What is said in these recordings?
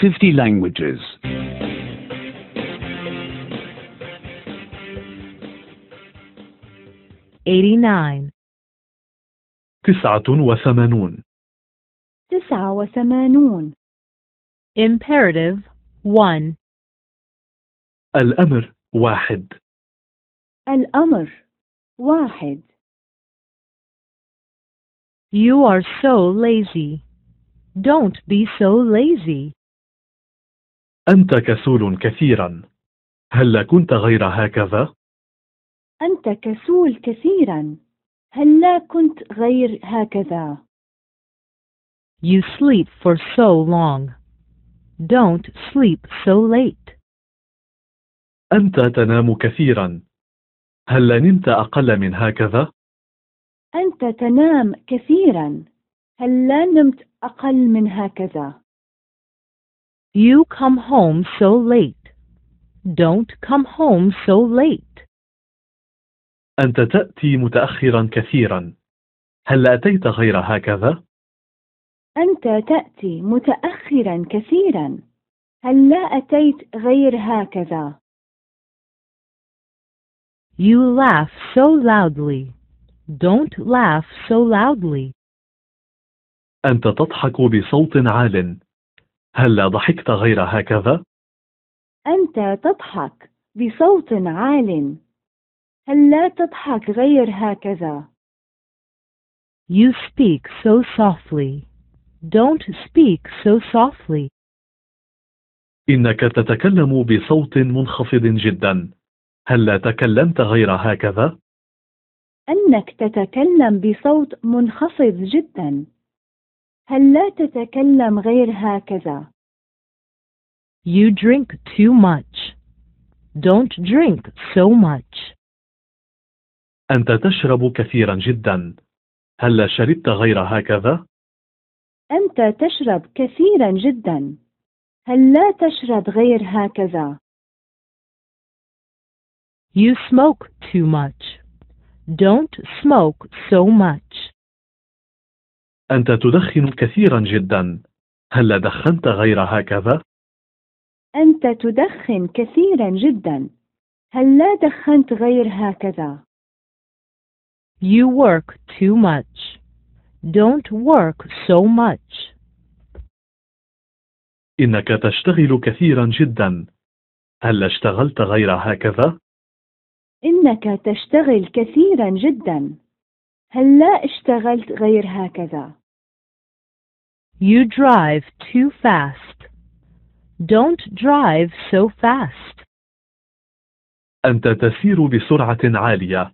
50 languages. 89. تسعة وثمانون تسعة وثمانون Imperative 1. الأمر واحد الأمر واحد You are so lazy. Don't be so lazy. أنت كسول كثيرا هل كنت غير هكذا؟ أنت كسول كثيرا هل لا كنت غير هكذا You sleep for so long. Don't sleep so late. أنت تنام كثيرا هل نمت أقل من هكذا؟ أنت تنام كثيرا هل لا نمت أقل من هكذا You come home so late. Don't come home so late. أنت تأتي متأخرا كثيرا هل أتيت غير هكذا؟ أنت تأتي متأخرا كثيرا هل لا أتيت غير هكذا You laugh so loudly. Don't laugh so loudly. أنت تضحك بصوت عال هل ضحكت غير هكذا؟ أنت تضحك بصوت عال هل لا تضحك غير هكذا You speak so softly. Don't speak so softly. إنك تتكلم بصوت منخفض جدا هل لا تكلمت غير هكذا؟ أنك تتكلم بصوت منخفض جدا هل لا تتكلم غير هكذا You drink too much. Don't drink so much. أنت تشرب كثيرا جدا هل لا شربت غير هكذا؟ أنت تشرب كثيرا جدا هل لا تشرب غير هكذا You smoke too much. Don't smoke so much. أنت تدخن كثيرا جدا هل دخنت غير هكذا؟ أنت تدخن كثيرا جدا هل لا دخنت غير هكذا You work too much. Don't work so much. إنك تشتغل كثيرا جدا هل اشتغلت غير هكذا؟ إنك تشتغل كثيرا جدا هل لا اشتغلت غير هكذا You drive too fast. Don't drive so fast. أنت تسير بسرعة عالية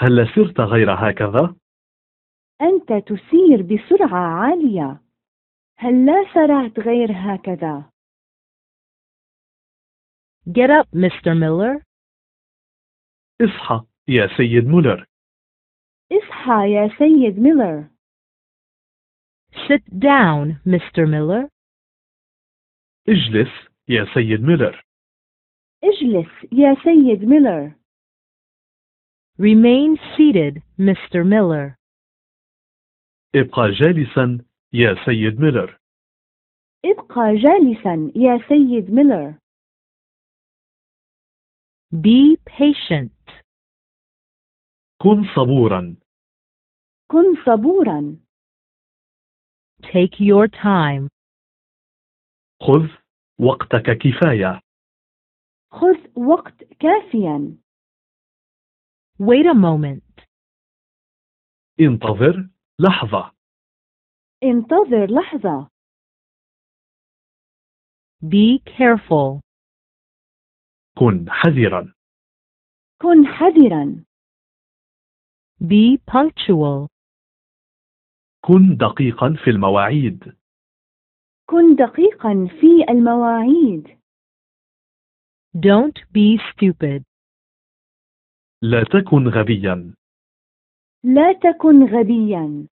هل سرت غير هكذا؟ أنت تسير بسرعة عالية هل لا سرعت غير هكذا Get up, Mr. Miller. اصحى يا سيد مولر اصحى يا سيد ميلر Sit down, Mr. Miller. اجلس يا سيد ميلر اجلس يا سيد ميلر Remain seated, Mr. Miller. ابقى جالسا يا سيد ميلر ابقى جالسا يا سيد ميلر Be patient. كن صبورا كن صبورا Take your time. خذ وقتك كفاية خذ وقت كافيا Wait a moment. انتظر لحظة انتظر لحظة Be careful. كن حذرا كن حذرا Be punctual. كن دقيقا في المواعيد. كن دقيقا في المواعيد. Don't be stupid. لا تكن غبيا. لا تكن غبيا.